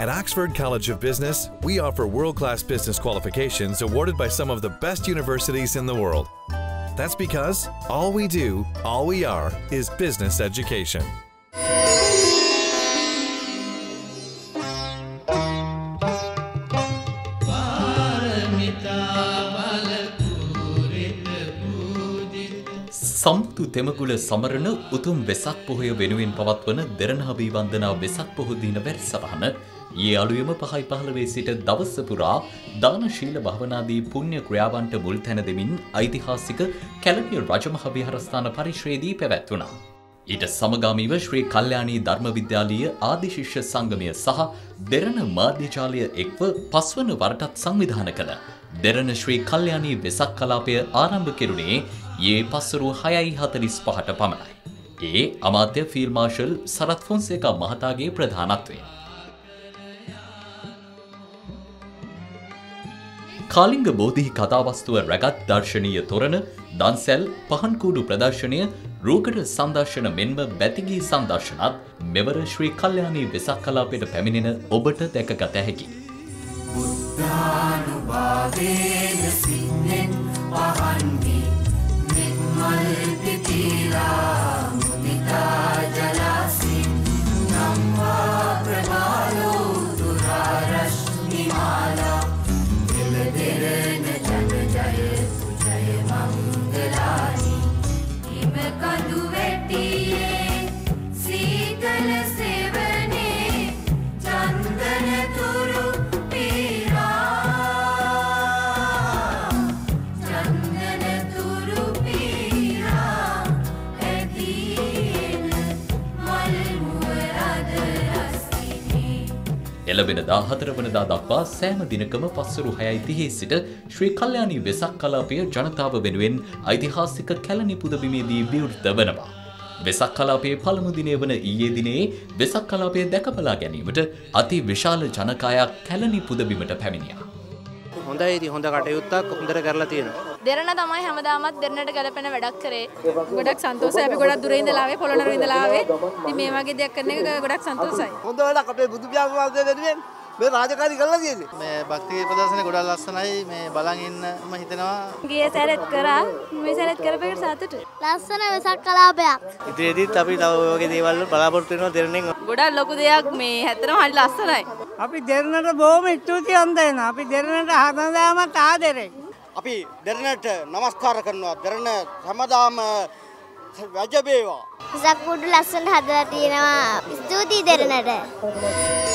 At Oxford College of Business, we offer world class business qualifications awarded by some of the best universities in the world. That's because all we do, all we are, is business education. සම්තු තෙමගුල සමරන උතුම් වෙසක් පොහොය වෙනුවෙන් පවත්වන දෙරණහබී වන්දනා වෙසක් පොහෝ දින වැඩසටහන ඊයේ අලුයම පහයි පහළවේ සිට දවස පුරා දානශීල භවනාදී පුණ්‍ය ක්‍රියාවන්ට මුල් තැන දෙමින් ඓතිහාසික කැලණිය රජමහ විහාරස්ථාන පරිශ්‍රයේදී පැවැත්වුණා. ඊට සමගාමීව ශ්‍රී කල්යාණී ධර්ම විද්‍යාලීය ආදිශිෂ්‍ය සංගමය සහ දෙරණ මාධ්‍යජාලය එක්ව පස්වන වරටත් සංවිධාන කළ දෙරණ ශ්‍රී කල්යාණී වෙසක් කලාපය ආරම්භ කෙරුණේ ඒ පස්සරු හයයි හතලිස් පහට පමණයි. ඒ අමාත්‍ය ෆිල් මාර්ශල් සරත් ෆොන්සේකා මහතාගේ ප්‍රධානත්වය. කාලිංග බෝධිහි කතාවස්තුව රැගත් දර්ශනීය තොරණ දන්සැල් පහන්කූඩු ප්‍රදර්ශනය රූකට සංදර්ශන මෙන්ම බැතිගී සංදර්ශනත් මෙවර ශ්‍රී කල්යාණී වෙසක් කලාපයට පැමිණෙන ඔබට දැකගත හැකි. බුද්ධානුභාවේන that I එළවෙන දාහතර වනදා දක්වා සෑම දිනකම පස්සරු හයයි තිහේ සිට ශ්‍රී කල්්‍යයානී වෙසක් කලාපය ජනතාව වෙනුවෙන් ඓතිහාසික කැලණි පුදබිමේදී විවෘත වනවා. වෙසක් කලාපයේ පළමු දිනය වන ඊයේ දිනේ වෙසක් කලාපය දැකබලා ගැනීමට අති විශාල ජනකායක් කැලණි පුදබිමට පැමිණියා. හොඳයි ඉතින් හොඳ කටයුත්තක් හොඳට කරලා තියෙනවා. දෙරණ තමයි හැමදාමත් දෙරණට ගැලපෙන වැඩක් කරේ. ගොඩක් සන්තෝෂයි අපි ගොඩක් දුරින් ඉඳලා ආවේ පොළොන්නරුව ඉඳලා ආවේ. ඉතින් මේ වගේ දෙයක් කරන එක ගොඩක් සන්තෝෂයි. හොඳ වැඩක් අපේ බුදු පියාණන් වහන්සේ වෙනුවෙන් මේ රාජකාරී කරලා තියෙන්නේ. මේ භක්ති ප්‍රදර්ශනේ ගොඩක් ලස්සනයි. මේ බලන් ඉන්නම හිතෙනවා. ගියේ සැරෙත් කරා. මේ සැරෙත් කරපේකට සතුටුයි. ලස්සන වෙසක් කලාපයක්. ඉදිරියේදීත් අපි තව ඔය වගේ දේවල් බලාපොරොත්තු වෙනවා දෙරණෙන්. ගොඩක් ලොකු දෙයක් මේ හැතරම හරි ලස්සනයි. අපි දෙරණට බොහොම ස්තුතිවන්ත වෙනවා. අපි දෙරණට හැමදාමත් ආදරෙයි. අපි දෙරණට নমස්කාර කරනවා. දෙරණ හැමදාම වැජබේවා. වෙසක් කුඩු ලස්සනට හදලා තියෙනවා. ස්තුතියි දෙරණට.